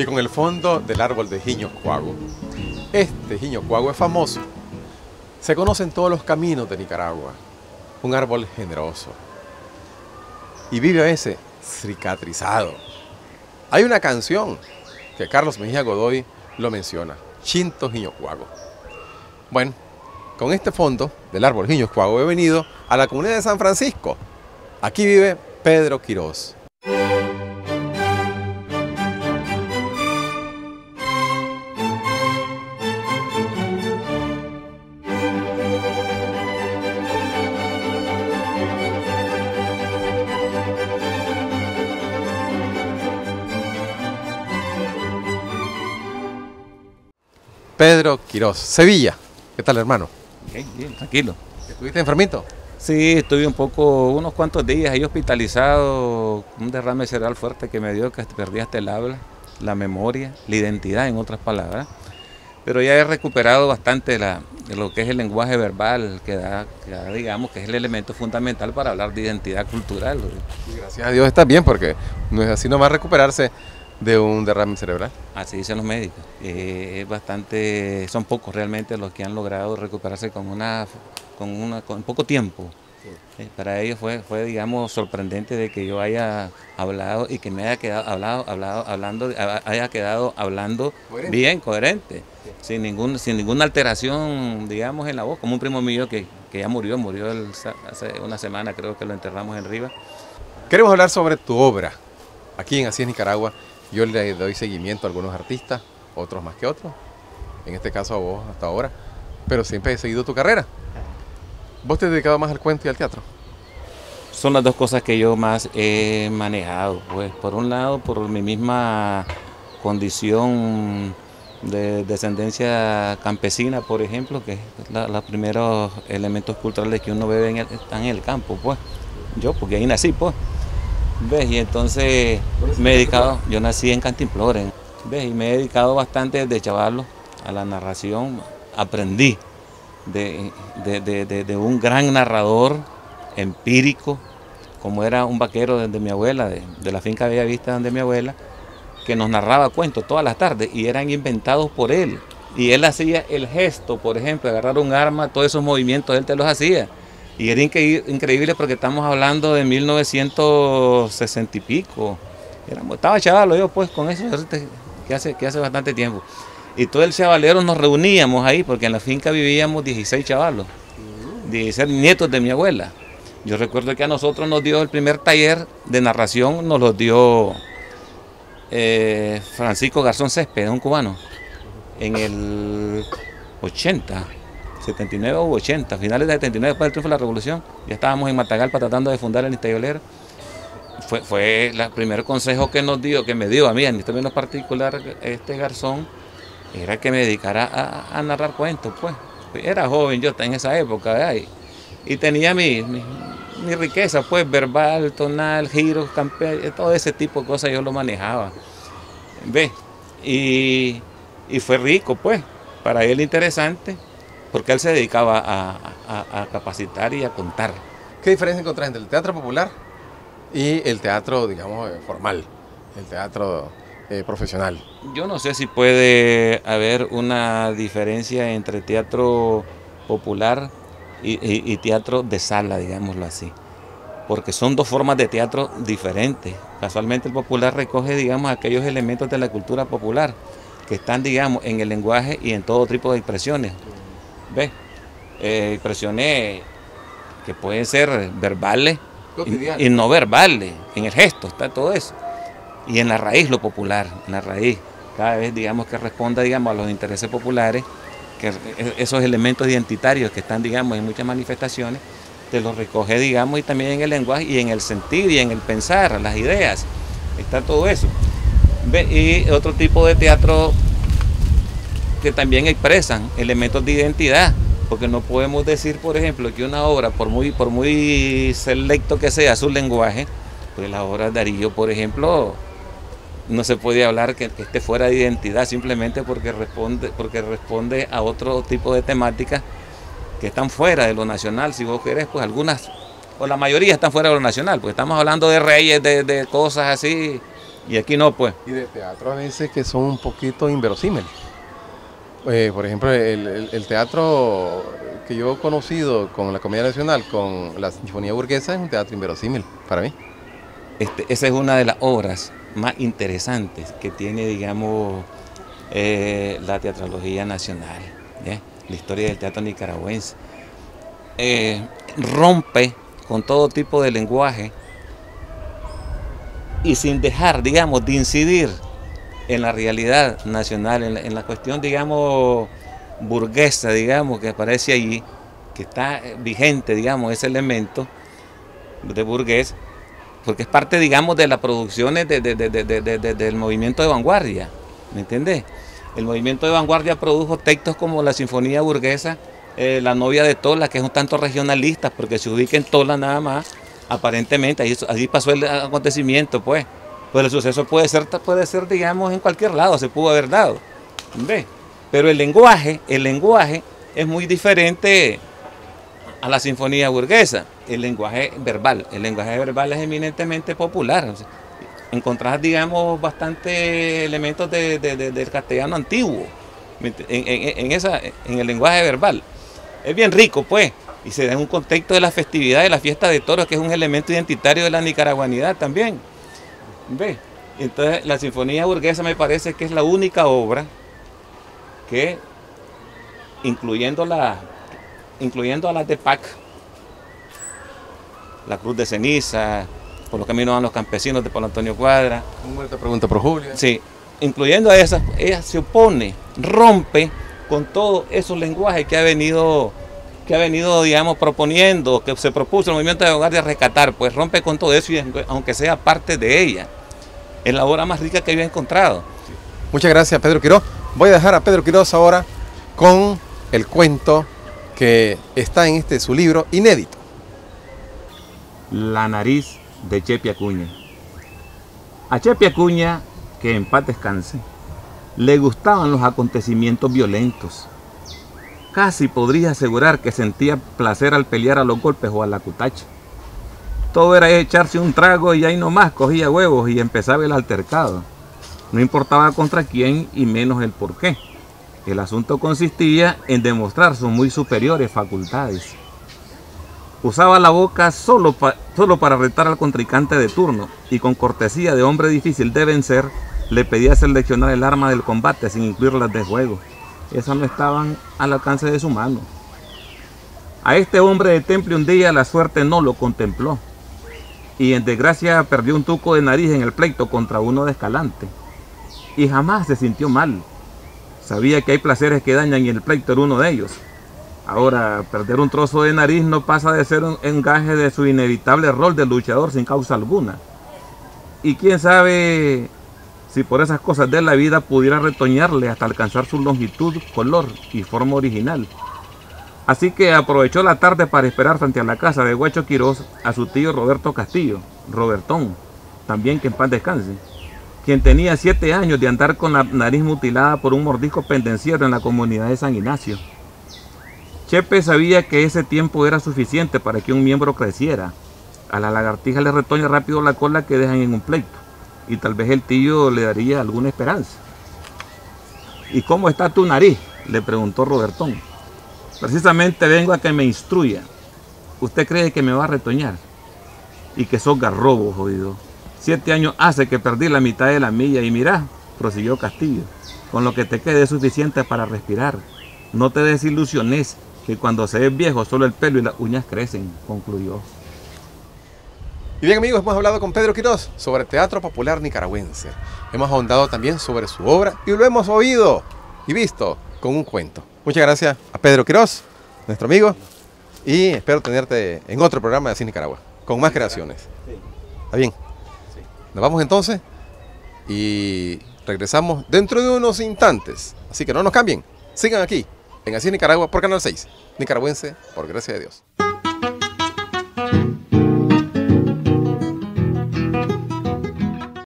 y con el fondo del árbol de Jiño Cuago. Este Jiño Cuago es famoso. Se conoce en todos los caminos de Nicaragua. Un árbol generoso. Y vive a ese cicatrizado. Hay una canción que Carlos Mejía Godoy lo menciona, Chinto Jiño Cuago. Bueno, con este fondo del árbol Jiño Cuago he venido a la comunidad de San Francisco. Aquí vive Pedro Quirós. Pedro Quirós, Sevilla. ¿Qué tal, hermano? Bien, bien, tranquilo. ¿Estuviste enfermito? Sí, estuve un poco, unos cuantos días ahí hospitalizado, un derrame cerebral fuerte que me dio que perdí hasta el habla, la memoria, la identidad, en otras palabras. Pero ya he recuperado bastante la, lo que es el lenguaje verbal, que da, que da, digamos, que es el elemento fundamental para hablar de identidad cultural. Y gracias a Dios está bien, porque no es así nomás recuperarse de un derrame cerebral. Así dicen los médicos. Eh, es bastante, son pocos realmente los que han logrado recuperarse con una, con una, con poco tiempo. Eh, para ellos fue, fue, digamos, sorprendente de que yo haya hablado y que me haya quedado hablado, hablado, hablando, haya quedado hablando ¿Coherente? bien, coherente, sí. sin ningún, sin ninguna alteración, digamos, en la voz, como un primo mío que, que ya murió, murió el, hace una semana, creo que lo enterramos en Riva. Queremos hablar sobre tu obra. Aquí en Así es Nicaragua, yo le doy seguimiento a algunos artistas, otros más que otros, en este caso a vos hasta ahora, pero siempre he seguido tu carrera. ¿Vos te has dedicado más al cuento y al teatro? Son las dos cosas que yo más he manejado. Pues por un lado, por mi misma condición de descendencia campesina, por ejemplo, que es los primeros elementos culturales que uno ve en el, están en el campo, pues. Yo, porque ahí nací, pues. ¿Ves? Y entonces me he dedicado, yo nací en Cantimplores, ¿ves? Y me he dedicado bastante desde chavalo a la narración. Aprendí de, de, de, de, un gran narrador empírico, como era un vaquero de, mi abuela, de, la finca Bella Vista de mi abuela, que nos narraba cuentos todas las tardes y eran inventados por él. Y él hacía el gesto, por ejemplo, agarrar un arma, todos esos movimientos él te los hacía. Y era increíble porque estamos hablando de 1960 y pico. Estaba chavalo yo pues con eso que hace, bastante tiempo. Y todo el chavalero nos reuníamos ahí porque en la finca vivíamos 16 chavalos, 16 nietos de mi abuela. Yo recuerdo que a nosotros nos dio el primer taller de narración, nos lo dio eh, Francisco Garzón Césped, un cubano, en el 80. 79 u 80, finales de 79, después del triunfo de la revolución, ya estábamos en Matagalpa tratando de fundar el Instayolero. Fue, fue el primer consejo que nos dio, que me dio a mí, en este menos particular, este garzón, era que me dedicara a, narrar cuentos, pues. Era joven yo en esa época. Y, y tenía mi, mi, riqueza, pues, verbal, tonal, giros, campeón, todo ese tipo de cosas yo lo manejaba. ¿Ves? Y, y fue rico, pues, para él interesante porque él se dedicaba a, a, a, capacitar y a contar. ¿Qué diferencia encontrás entre el teatro popular y el teatro, digamos, formal, el teatro eh, profesional? Yo no sé si puede haber una diferencia entre teatro popular y, y, y teatro de sala, digámoslo así, porque son dos formas de teatro diferentes. Casualmente el popular recoge, digamos, aquellos elementos de la cultura popular que están, digamos, en el lenguaje y en todo tipo de expresiones. ¿Ves? Eh, expresiones que pueden ser verbales y, y, no verbales, en el gesto está todo eso. Y en la raíz lo popular, en la raíz, cada vez digamos que responda digamos, a los intereses populares, que esos elementos identitarios que están digamos en muchas manifestaciones, te los recoge digamos y también en el lenguaje y en el sentir y en el pensar, las ideas, está todo eso. ¿Ves? Y otro tipo de teatro que también expresan elementos de identidad, porque no podemos decir, por ejemplo, que una obra, por muy, por muy selecto que sea su lenguaje, pues la obra de Darío, por ejemplo, no se puede hablar que, que esté fuera de identidad simplemente porque responde, porque responde a otro tipo de temáticas que están fuera de lo nacional, si vos querés, pues algunas, o la mayoría están fuera de lo nacional, pues estamos hablando de reyes, de, de cosas así, Y aquí no, pues. Y de teatro a veces que son un poquito inverosímiles. Eh, por ejemplo, el, teatro que yo he conocido con la Comedia Nacional, con la Sinfonía Burguesa, es un teatro inverosímil para mí. Este, esa es una de las obras más interesantes que tiene, digamos, eh, la teatrología nacional, la historia del teatro nicaragüense. Eh, rompe con todo tipo de lenguaje y sin dejar, digamos, de incidir en la realidad nacional, en la, cuestión, digamos, burguesa, digamos, que aparece allí, que está vigente, digamos, ese elemento de burgués, porque es parte, digamos, de las producciones de- de- de- de- de- de- de- del movimiento de vanguardia, ¿me entiendes? El movimiento de vanguardia produjo textos como la Sinfonía Burguesa, eh, La novia de Tola, que es un tanto regionalista, porque se ubica en Tola nada más, aparentemente, ahí, allí pasó el acontecimiento, pues. Pues el suceso puede ser, puede ser, digamos, en cualquier lado, se pudo haber dado, ¿ves? Pero el lenguaje, el lenguaje es muy diferente a la sinfonía burguesa, el lenguaje verbal. El lenguaje verbal es eminentemente popular. o encontrás, digamos, bastante elementos de- de- de- del castellano antiguo ¿me ent- en, en- en esa, en el lenguaje verbal. Es bien rico, pues, y se da en un contexto de la festividad de la fiesta de toros, que es un elemento identitario de la nicaraguanidad también. ¿Ve? Entonces, la sinfonía burguesa me parece que es la única obra que, incluyendo la incluyendo a las de PAC, la Cruz de Ceniza, por los caminos van los campesinos de Pablo Antonio Cuadra, Una buena pregunta por Julia. sí, incluyendo a esas, ella se opone, rompe con todos esos lenguajes que ha venido, que ha venido, digamos, proponiendo, que se propuso el movimiento de vanguardia rescatar, pues rompe con todo eso y aunque sea parte de ella, es la obra más rica que yo he encontrado. Muchas gracias, Pedro Quiroz. Voy a dejar a Pedro Quiroz ahora con el cuento que está en este su libro inédito. La nariz de Chepe Acuña. A Chepe Acuña, que en paz descanse, le gustaban los acontecimientos violentos. Casi podría asegurar que sentía placer al pelear a los golpes o a la cutacha. Todo era echarse un trago y ahí nomás cogía huevos y empezaba el altercado. No importaba contra quién y menos el por qué. El asunto consistía en demostrar sus muy superiores facultades. Usaba la boca solo, solo para retar al contrincante de turno y con cortesía de hombre difícil de vencer le pedía seleccionar el arma del combate sin incluirlas de juego. Esas no estaban al alcance de su mano. A este hombre de temple un día la suerte no lo contempló y en desgracia perdió un tuco de nariz en el pleito contra uno de Escalante. Y jamás se sintió mal. Sabía que hay placeres que dañan y el pleito era uno de ellos. Ahora, perder un trozo de nariz no pasa de ser un engaje de su inevitable rol de luchador sin causa alguna. Y quién sabe si por esas cosas de la vida pudiera retoñarle hasta alcanzar su longitud, color y forma original. Así que aprovechó la tarde para esperar frente a la casa de Huecho Quirós a su tío Roberto Castillo, Robertón, también que en paz descanse, quien tenía siete años de andar con la nariz mutilada por un mordisco pendenciero en la comunidad de San Ignacio. Chepe sabía que ese tiempo era suficiente para que un miembro creciera. A la lagartija le retoña rápido la cola que dejan en un pleito, y tal vez el tío le daría alguna esperanza. ¿Y cómo está tu nariz? le preguntó Robertón. Precisamente vengo a que me instruya. ¿Usted cree que me va a retoñar? Y que sos garrobo, jodido. Siete años hace que perdí la mitad de la milla y mirá, prosiguió Castillo, con lo que te quede es suficiente para respirar. No te desilusiones, que cuando se es viejo solo el pelo y las uñas crecen, concluyó. Y bien amigos, hemos hablado con Pedro Quiroz sobre teatro popular nicaragüense. Hemos ahondado también sobre su obra y lo hemos oído y visto con un cuento. Muchas gracias a Pedro Quiroz, nuestro amigo, y espero tenerte en otro programa de Cine Nicaragua, con más creaciones. ¿Está bien? Nos vamos entonces y regresamos dentro de unos instantes. Así que no nos cambien. Sigan aquí en Así Nicaragua por Canal 6. Nicaragüense, por gracia de Dios.